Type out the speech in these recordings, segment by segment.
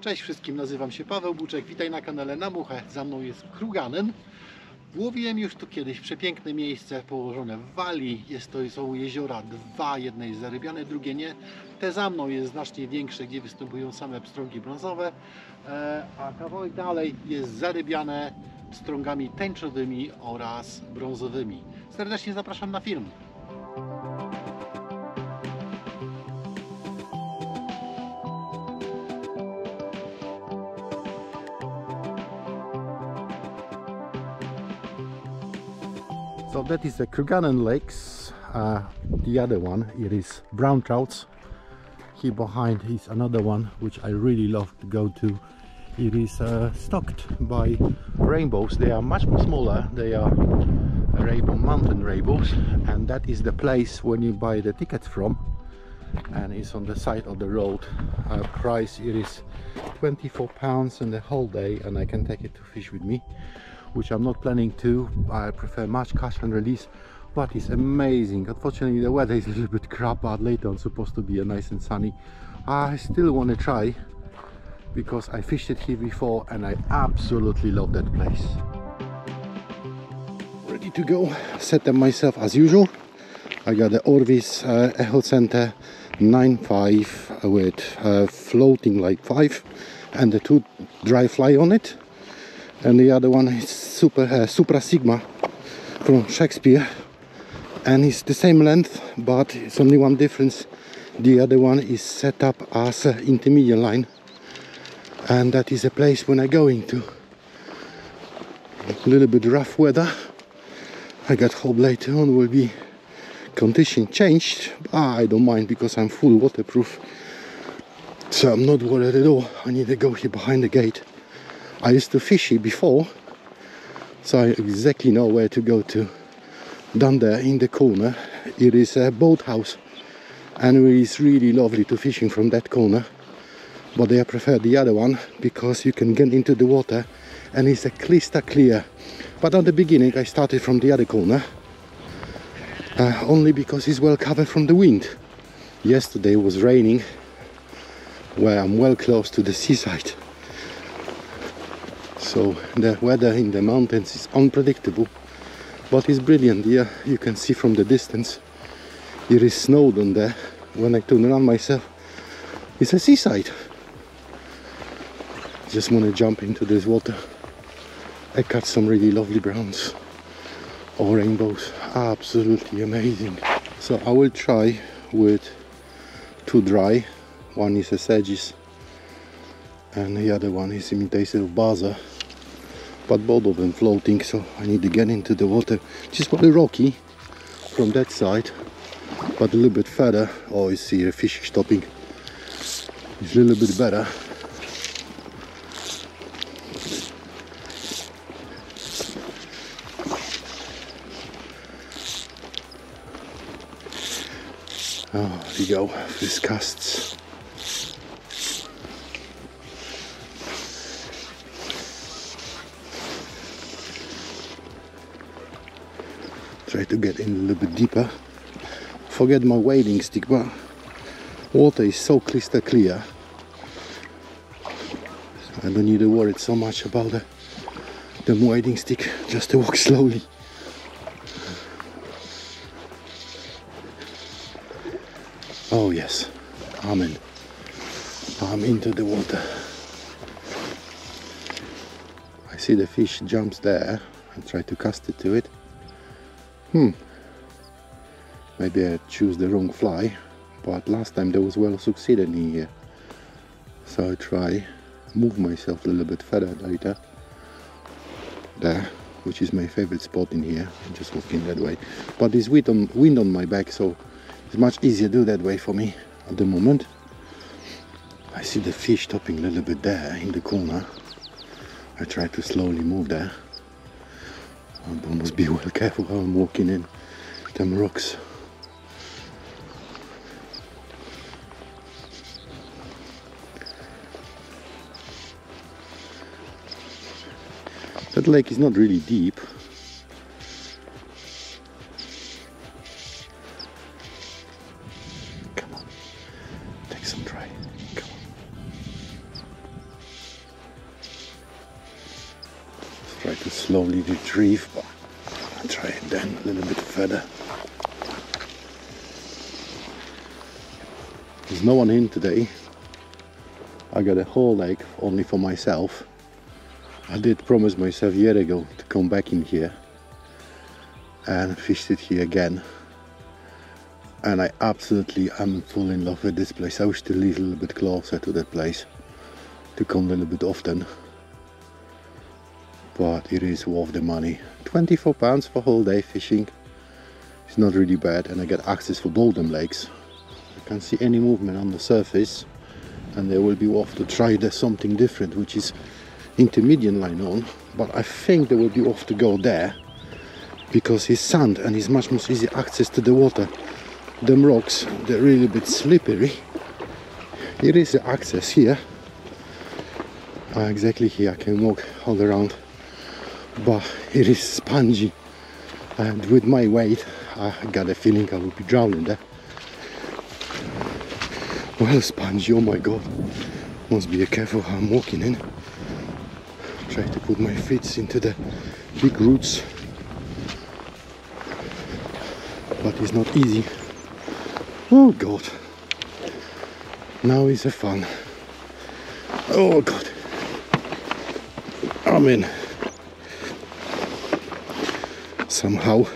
Cześć wszystkim, nazywam się Paweł Buczek, witaj na kanale Na Muchę, za mną jest Kruganen. Łowiłem już tu kiedyś przepiękne miejsce położone w Walii, jest to są jeziora dwa, jedne jest zarybiane, drugie nie. Te za mną jest znacznie większe, gdzie występują same pstrągi brązowe, e, a kawałek dalej jest zarybiane pstrągami tęczowymi oraz brązowymi. Serdecznie zapraszam na film. So that is the Cregennan Lakes. Uh, the other one, it is brown trouts. Here behind is another one which I really love to go to. It is uh, stocked by rainbows. They are much more smaller. They are rainbow mountain rainbows, and that is the place when you buy the tickets from. And it's on the side of the road. Uh, price it is 24 pounds in the whole day, and I can take it to fish with me which I'm not planning to. I prefer much cash and release, but it's amazing. Unfortunately, the weather is a little bit crap, but later on supposed to be nice and sunny. I still want to try because I fished it here before and I absolutely love that place. Ready to go, set them myself as usual. I got the Orvis uh, Encounter 9.5 with uh, floating light 5 and the two dry fly on it and the other one is super uh, Supra Sigma from Shakespeare. And it's the same length but it's only one difference. The other one is set up as an intermediate line. And that is a place when I go into. A little bit rough weather. I got hope later on will be condition changed. I don't mind because I'm full waterproof. So I'm not worried at all. I need to go here behind the gate I used to fish here before, so I exactly know where to go to. Down there in the corner, it is a boathouse, and it is really lovely to fishing from that corner. But I prefer the other one because you can get into the water and it's a crystal clear. But at the beginning, I started from the other corner, uh, only because it's well covered from the wind. Yesterday was raining, where I'm well close to the seaside so the weather in the mountains is unpredictable but it's brilliant. Here you can see from the distance it is snowed on there. When I turn around myself it's a seaside. Just want to jump into this water. I caught some really lovely browns or rainbows. Absolutely amazing. So I will try with two dry. One is a Sedges and the other one is imitation of buzzer but both of them floating so I need to get into the water. Just quite rocky from that side but a little bit further. Oh you see a fish stopping. It's a little bit better. Oh, there you go, this casts. Try to get in a little bit deeper. Forget my wading stick but water is so crystal clear. I don't need to worry so much about the, the wading stick just to walk slowly. Oh yes. I'm in I'm into the water. I see the fish jumps there I try to cast it to it Hmm. Maybe I choose the wrong fly, but last time there was well succeeded in here. So I try move myself a little bit further later. There, which is my favorite spot in here. I'm just walking that way. But there's wind on, wind on my back, so it's much easier to do that way for me at the moment. I see the fish stopping a little bit there in the corner. I try to slowly move there. I must be well careful how I'm walking in them rocks. That lake is not really deep. Come on, take some dry. Come on. Try to slowly retrieve a little bit further. There's no one in today. I got a whole lake only for myself. I did promise myself a year ago to come back in here and fished it here again. And I absolutely am full in love with this place. I wish to live a little bit closer to that place to come a little bit often. But it is worth the money. 24 pounds for whole day fishing. It's not really bad and I get access for them lakes. I can't see any movement on the surface and they will be off to try the something different which is intermediate line on but I think they will be off to go there because it's sand and it's much more easy access to the water them rocks they're really a bit slippery here is the access here uh, exactly here I can walk all around but it is spongy. And with my weight I got a feeling I will be drowning there. Well spongy oh my god. Must be careful how I'm walking in try to put my feet into the big roots. But it's not easy. Oh god. Now is a fun. Oh god. I'm in somehow.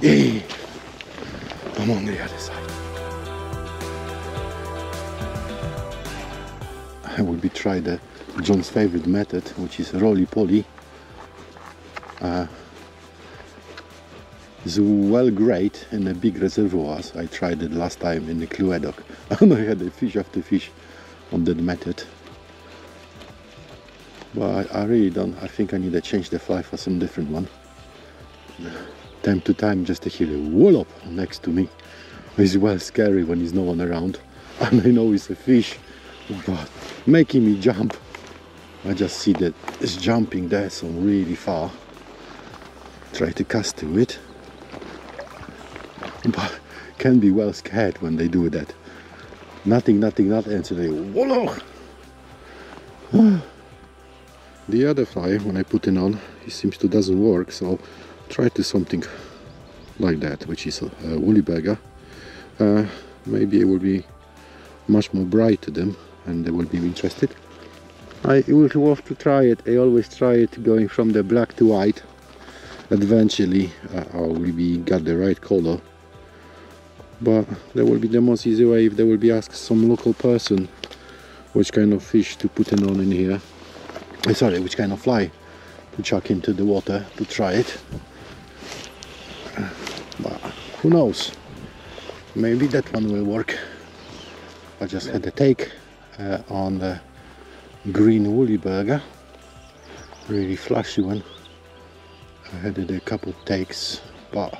Yay I'm on the other side. I will be try the John's favorite method which is roly poly uh, is well great in the big reservoirs. I tried it last time in the Clywedog. And I had a fish after fish on that method but I, I really don't I think I need to change the fly for some different one. Time to time just to hear a wallop next to me. It's well scary when there's no one around. And I know it's a fish but making me jump. I just see that it's jumping there so really far. Try to cast to it. But can be well scared when they do that. Nothing nothing nothing and so they whoa the other fly when I put it on it seems to doesn't work so try to something like that which is a, a woolly bugger uh, maybe it will be much more bright to them and they will be interested. I will have to try it. I always try it going from the black to white. Eventually uh, I will be got the right color. But that will be the most easy way if they will be asked some local person which kind of fish to put it on in here. uh, sorry which kind of fly to chuck into the water to try it. But who knows? Maybe that one will work. I just had a take uh, on the green woolly bugger. Really flashy one. I had a couple takes but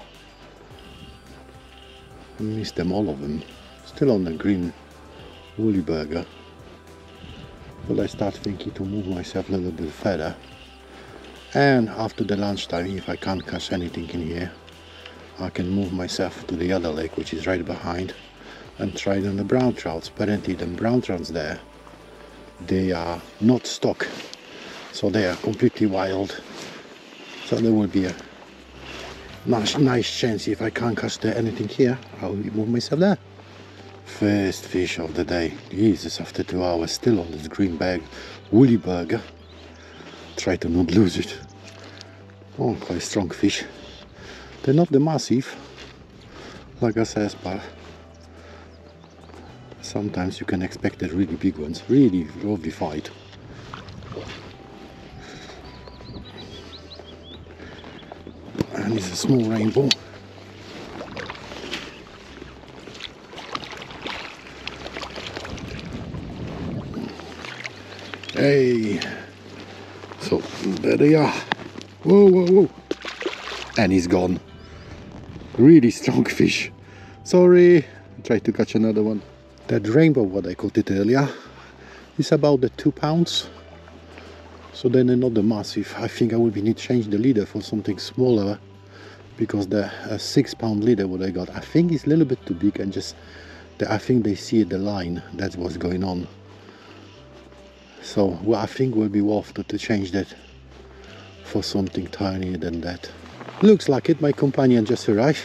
I missed them all of them. Still on the green woolly bugger but I start thinking to move myself a little bit further. And after the lunchtime if I can't catch anything in here I can move myself to the other lake which is right behind and try on the brown trouts. Apparently the brown trouts there they are not stock so they are completely wild. So there will be a nice, nice chance if I can't catch anything here I'll move myself there first fish of the day. Jesus after two hours still on this green bag woolly bugger try to not lose it. Oh quite strong fish. They're not the massive like I said but sometimes you can expect the really big ones. Really lovely fight. And it's a small rainbow hey. So there they are. Whoa whoa whoa. And he's gone. Really strong fish. Sorry. Try to catch another one. That rainbow what I caught it earlier is about the two pounds. So then another massive I think I will be need to change the leader for something smaller because the uh, six pound leader what I got I think is a little bit too big and just the, I think they see the line. That's what's going on So well, I think will be worth it to change that for something tinier than that. Looks like it, my companion just arrived.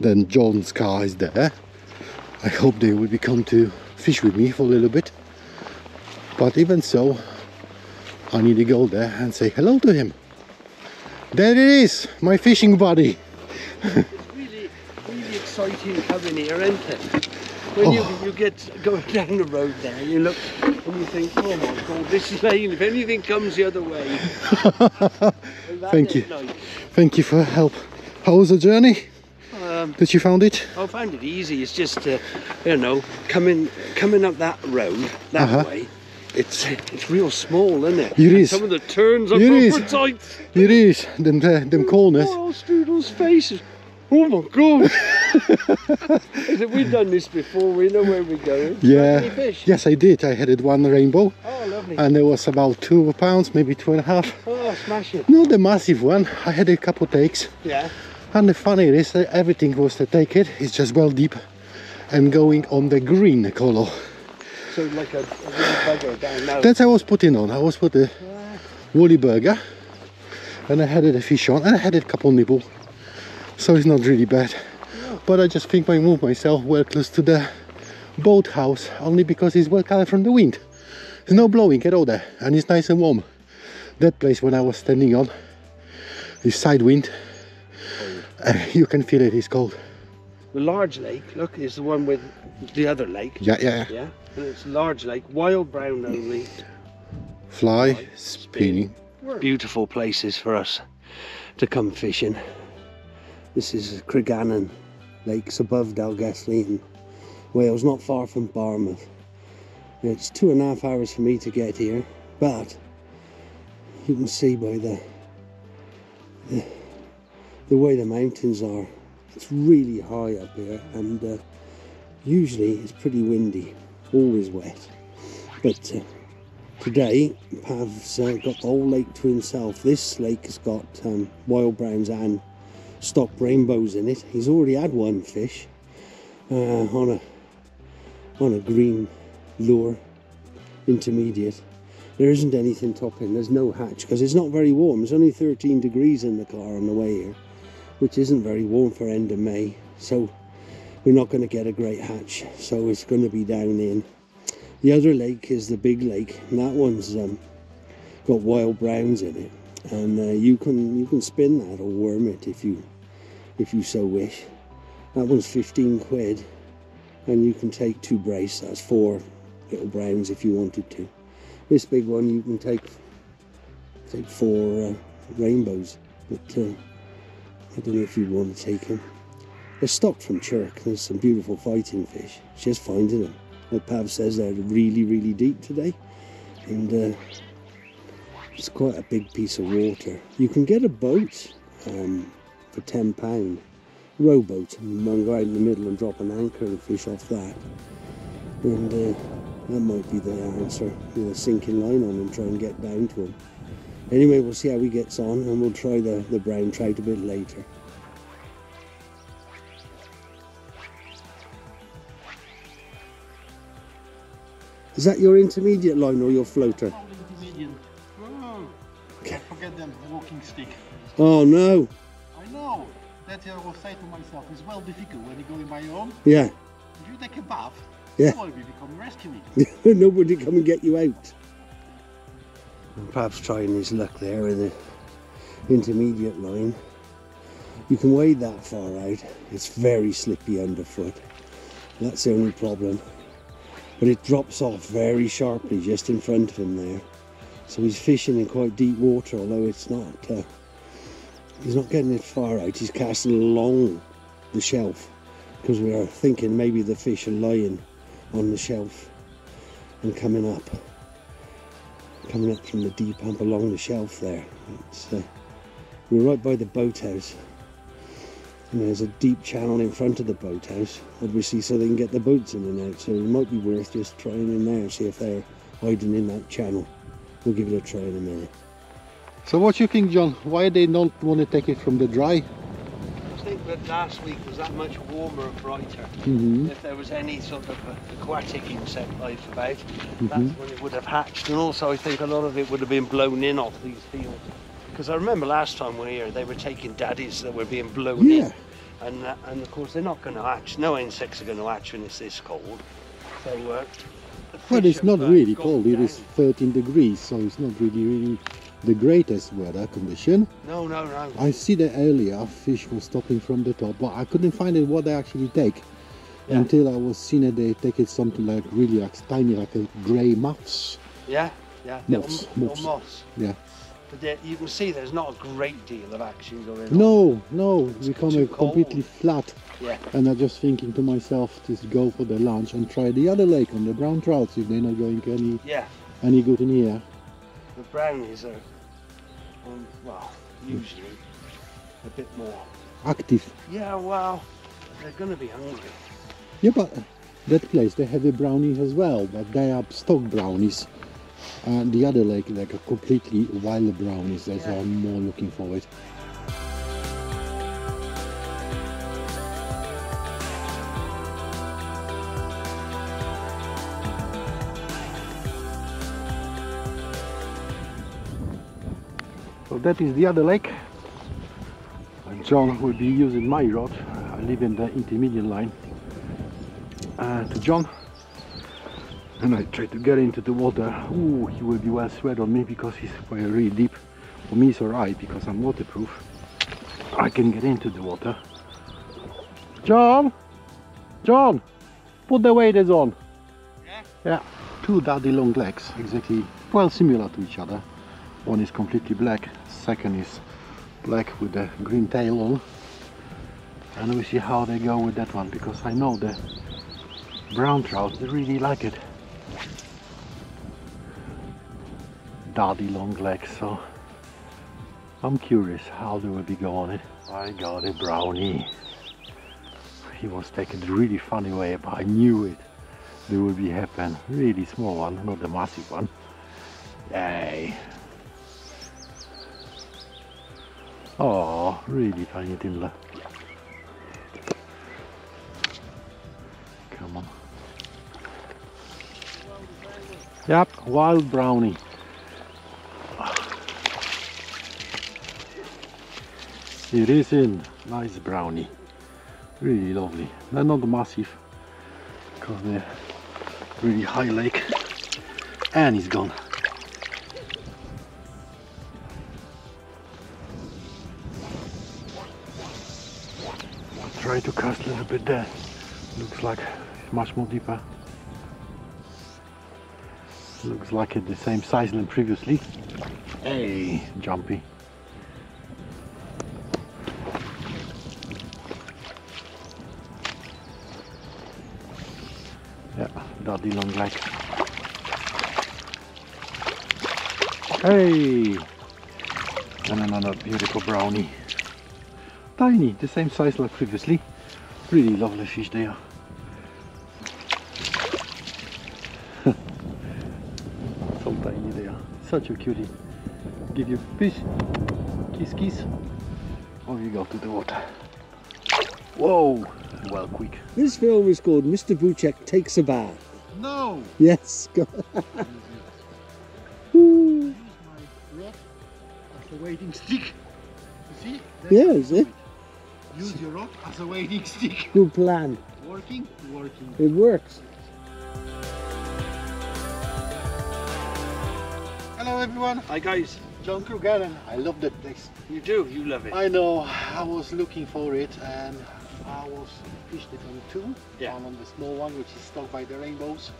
Then John's car is there. I hope they will be come to fish with me for a little bit. But even so, I need to go there and say hello to him. There it is, my fishing buddy. It's really, really exciting coming here, isn't it? When you, Oh. you get going down the road there, you look and you think, oh my god, this lane, if anything comes the other way. Thank you. Thank you for help. How was the journey? um, Did you found it? I found it easy. It's just, uh, you know, coming coming up that road that Uh-huh. way. It's it's real small, isn't it? It is. Some of the turns are proper tight. It is. Them, uh, them corners. Oh, Strudel's faces. Oh my god! We've done this before, we know where we're going. Yeah. Yes, I did. I had one rainbow, Oh, lovely. and there was about two pounds, maybe two and a half. oh, smash it. Not the massive one. I had a couple takes, Yeah. and the funny is that everything was to take it. It's just well deep, and going on the green color. So like a, a down now. That's I was putting on. I was put a woolly bugger, and I had it a fish on, and I had a couple nibble, so it's not really bad. But I just think I move myself well close to the boathouse only because it's well covered from the wind. There's no blowing at all there, and it's nice and warm. That place when I was standing on is side wind. Uh, you can feel it. It's cold. The large lake, look, is the one with the other lake. Yeah, yeah. yeah. Yeah. And it's large lake, wild brown only. Fly spinning. Beautiful places for us to come fishing. This is Cregennan Lakes above Dolgellau in Wales, not far from Barmouth. It's two and a half hours for me to get here, but you can see by the the, the way the mountains are, it's really high up here, and uh, usually it's pretty windy, always wet. But uh, Today, Pav's uh, got the whole lake to himself. This lake has got um, wild browns and stock rainbows in it. He's already had one fish uh, on a on a green lure, intermediate. There isn't anything topping. There's no hatch because it's not very warm. It's only 13 degrees in the car on the way here, which isn't very warm for end of May. So we're not going to get a great hatch. So it's going to be down in. The other lake is the big lake, and that one's um, got wild browns in it, and uh, you can you can spin that or worm it if you if you so wish. That one's 15 quid, and you can take two brace. That's four little browns if you wanted to. This big one you can take take four uh, rainbows, but uh, I don't know if you'd want to take them. They're stocked from Chirk. There's some beautiful fighting fish. Just finding them. Like Pav says, they're really, really deep today, and uh, it's quite a big piece of water. You can get a boat um, for ten pound, rowboat, and can go out in the middle and drop an anchor and fish off that. And uh, that might be the answer. With a sinking line on and try and get down to him. Anyway, we'll see how he gets on, and we'll try the, the brown trout a bit later. Is that your intermediate line or your floater? Medium. Oh, forget them walking stick. Oh no! I know. That I will say to myself is well difficult when you go in by your own. Yeah, If you take a bath, Yeah. somebody will come rescue me. nobody come and get you out. Perhaps trying his luck there with the intermediate line. You can wade that far out. It's very slippy underfoot. That's the only problem. But it drops off very sharply just in front of him there. So he's fishing in quite deep water, although it's not. Uh, he's not getting it far out. He's casting along the shelf because we are thinking maybe the fish are lying on the shelf and coming up, coming up from the deep up along the shelf there. Uh, we're right by the boathouse. And there's a deep channel in front of the boathouse, obviously, so they can get the boats in and out. So it might be worth just trying in there, and see if they're hiding in that channel. We'll give it a try in a minute. So what do you think, John? Why they don't want to take it from the dry? I think that last week was that much warmer and brighter. hmm If there was any sort of aquatic insect life about, Mhm. that's when it would have hatched. And also, I think a lot of it would have been blown in off these fields. Because I remember last time we were here, they were taking daddies that were being blown Yeah. in. And, uh, and of course, they're not going to hatch. No insects are going to hatch when it's this cold. So, uh, Well, it's not uh, really cold. It down. is 13 degrees, so it's not really, really the greatest weather condition. No, no, no. I see that earlier fish was stopping from the top, but I couldn't find it what they actually take Yeah. until I was seeing that They take it something like really like tiny, like a grey muffs. Yeah, yeah. Moths. little moths. Yeah. But there, you can see there's not a great deal of action going on. No, no, it's become completely flat. Yeah. And I'm just thinking to myself to go for the lunch and try the other lake on the brown trouts if they're not going any Yeah, any good in here. the brownies are, um, well, usually a bit more. Active. Yeah, well, they're going to be hungry. Yeah, but that place they have a brownie as well, but they are stock brownies. And the other lake like a completely wild brownies. That's Yeah. I'm more looking forward. So that is the other lake. And John will be using my rod. I live in the intermediate line uh, to John and I try to get into the water. Ooh, he will be well sweat on me because he's very really deep. For me it's alright because I'm waterproof. I can get into the water. John! John! Put the waders on! Yeah? Yeah. Two daddy long legs, exactly well similar to each other. One is completely black, second is black with the green tail on. And we see how they go with that one because I know the brown trout they really like it. Daddy long legs, so I'm curious how they will be going it. I got a brownie. He was taken a really funny way, but I knew it. There will be happen. Really small one, not the massive one. Yay! Oh, really tiny timber. Come on. Yep, wild brownie. It is in. Nice brownie. Really lovely. They're not massive because they're really high lake. And he's gone. Try to cast a little bit there. Looks like it's much more deeper. Looks like it's the same size than previously. Hey, jumpy. Yeah, daddy long leg. Hey! And another beautiful brownie. Tiny, the same size like previously. Really lovely fish they are. so tiny they are. Such a cutie. Give you fish. Kiss kiss. Oh you go to the water. Whoa! Well quick. This film is called Mr. Buczek Takes a Bath. No! Yes. go- Use my a wading stick. You see? That's Yeah, is do it? Use your rod as a wading stick. Good plan. Working? Working. It works. Hello everyone, Hi guys. John Krugerren. I love that place. You do, you love it. I know, I was looking for it and I was fished it on two. Yeah. One on the small one which is stuck by the rainbows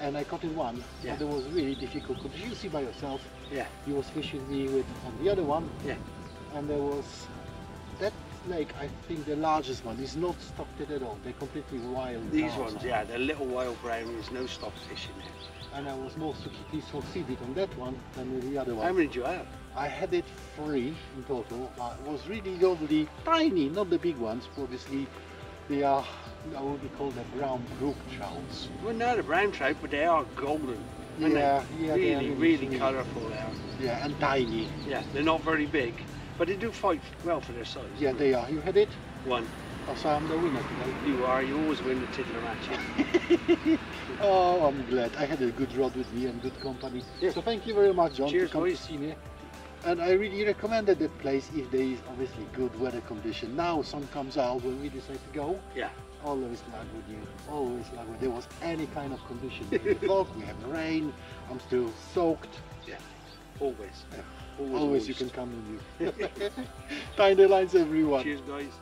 and I caught in one. Yeah. But it was really difficult because you see by yourself. Yeah. You was fishing me with on the other one. Yeah. And there was that lake, I think the largest one is not stocked at all. They're completely wild. These ones, so- yeah, they're little wild brownies, no stop fishing there. And I was more succeeded on that one than with the other one. How many do you have? I had it three in total, but it was really lovely, tiny, not the big ones. Obviously, they are I would be called the brown brook trouts. Well, no, the brown trout, but they are golden. Yeah, yeah, really, really really colourful. Yeah, and tiny. Yeah, they're not very big, but they do fight well for their size. Yeah, they are. You had it? One. Oh, so I'm the winner today. You are. You always win the tiddler matches. Oh, I'm glad. I had a good rod with me and good company. Yeah. So thank you very much, John, Cheers, come boys. to see me. And I really recommended that place if there is obviously good weather condition. Now sun comes out when we decide to go. Yeah. Always luck with you. Always luck with there was any kind of condition. We have fog, we have rain, I'm still soaked. Yeah, always. Yeah. Always. Always you can come with you. Tiny lines everyone. Cheers, guys.